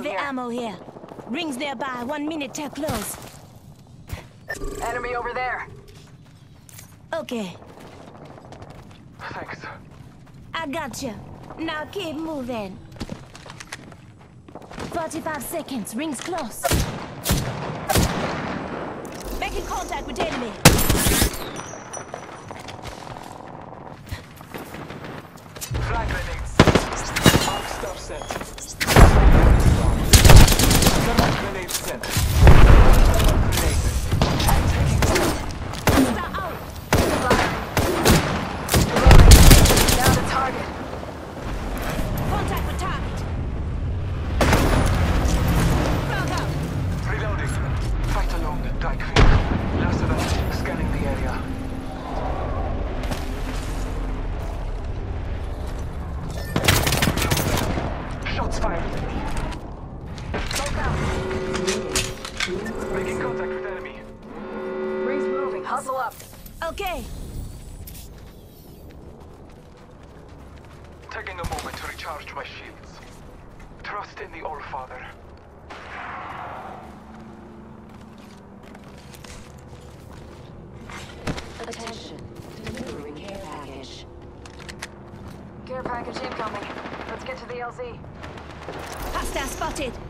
Heavy here. ammo here. Rings nearby. One minute till close. Enemy over there. Okay, Thanks. I got you. Now keep moving. 45 seconds. Rings close. Making contact with enemy. Frag grenades. Arc Star set. Okay. Taking a moment to recharge my shields. Trust in the All-Father. Attention. Delivering care package. Care package incoming. Let's get to the LZ. Hostile spotted.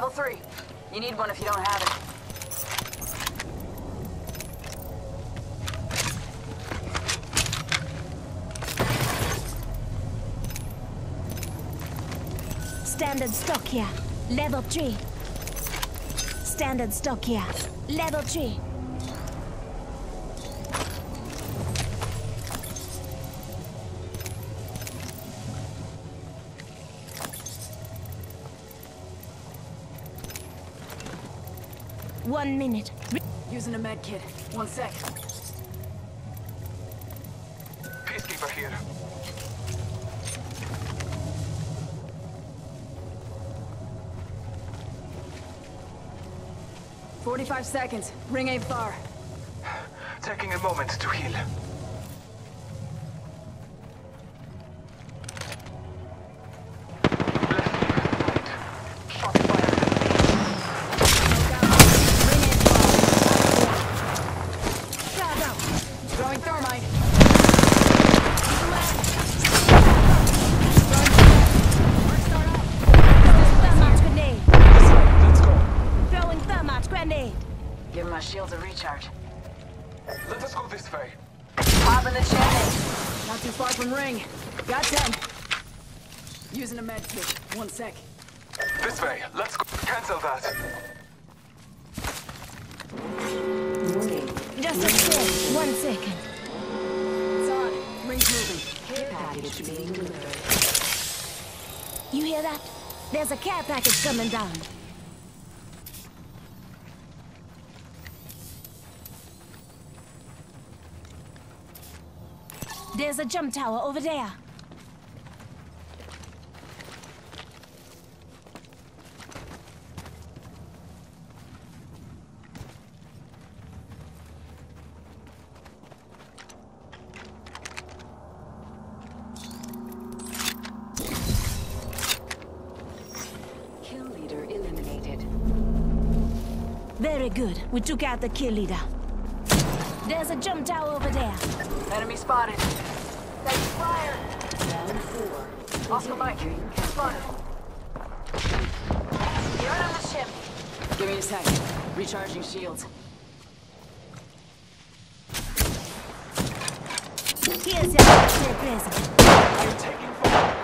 Level three. You need one if you don't have it. Standard stock here. Level 3. Standard stock here. Level 3. One minute. Using a med kit. One sec. Peacekeeper here. Forty-five seconds. Ring ain't far. Taking a moment to heal. Popping. Not too far from ring. Got ten. Using a med kit. One sec. This way. Let's go. Cancel that. Warning. Just a sec. One second. It's on. Ring's moving. Care package being delivered. You hear that? There's a care package coming down. There's a jump tower over there. Kill leader eliminated. Very good. We took out the kill leader. There's a jump tower over there. Enemy spotted. Take fire! Round four. Oscar Mike, spotted. You're on the ship. Give me a sec. Recharging shields. Here's your birthday present. I'm taking fire.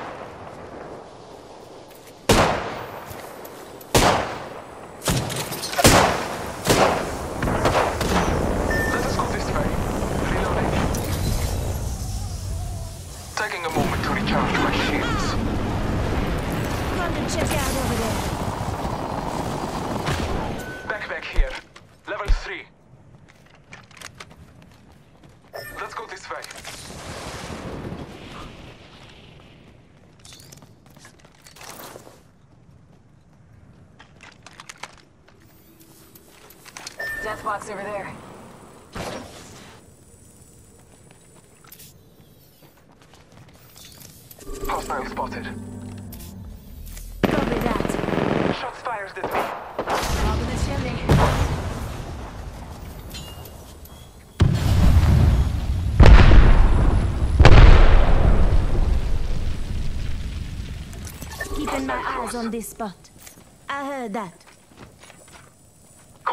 Let us go this way. Reloading. Taking a moment to recharge my shields. Come and check out over there. Backpack here. Level 3. Let's go this way. Death box over there. Hostile spotted. Copy that. Shots fired at me. Top of the chimney. Keeping my eyes on this spot. I heard that.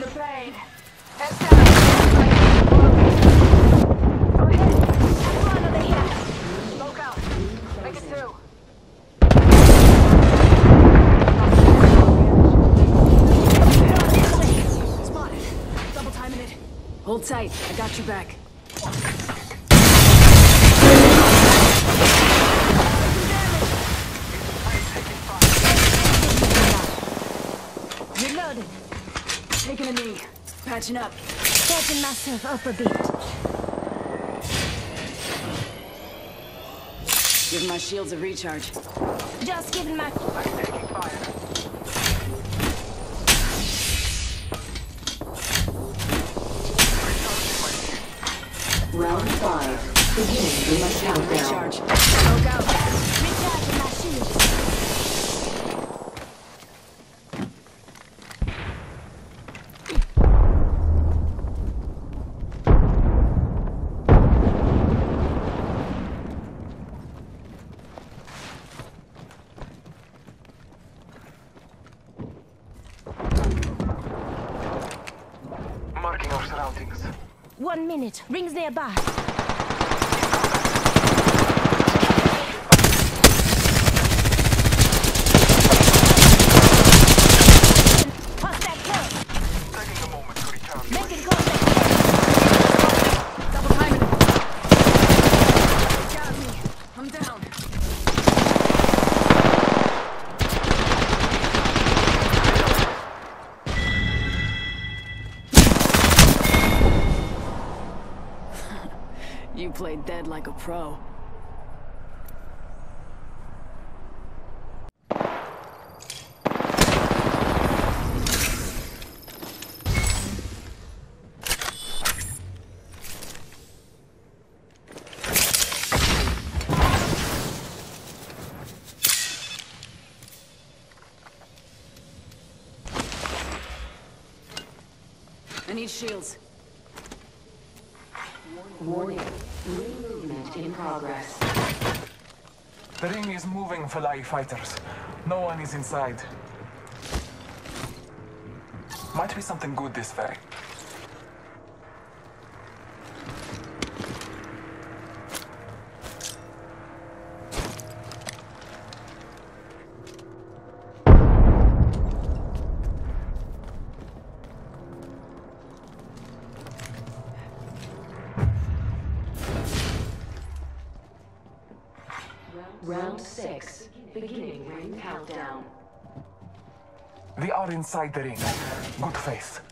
Uh, Double timing it. Hold tight. I got you back. Reloading. Taking a knee. Patching up. Patching myself up a bit. Give my shields a recharge. Just giving my I'm taking fire. Round five. Beginning the countdown. Recharge. Smoke out. recharging my shield. One minute. Rings nearby. You played dead like a pro. I need shields. Warning. Movement in progress. The ring is moving, Falai fighters. No one is inside. Might be something good this way. Are inside the ring. Good faith.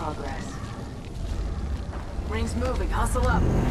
Progress. Ring's moving. Hustle up.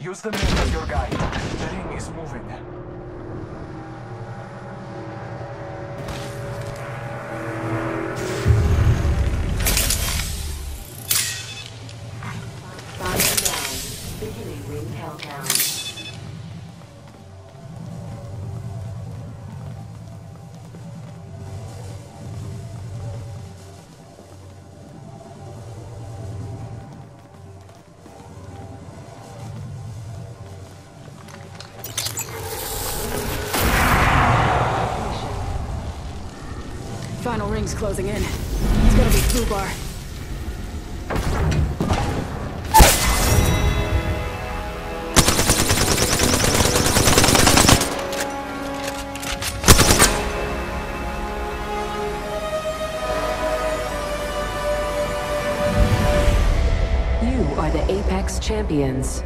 Use the map as your guide. The ring is moving. Five down. Beginning ring countdown. Final ring's closing in. It's gonna be Fubar. You are the Apex Champions.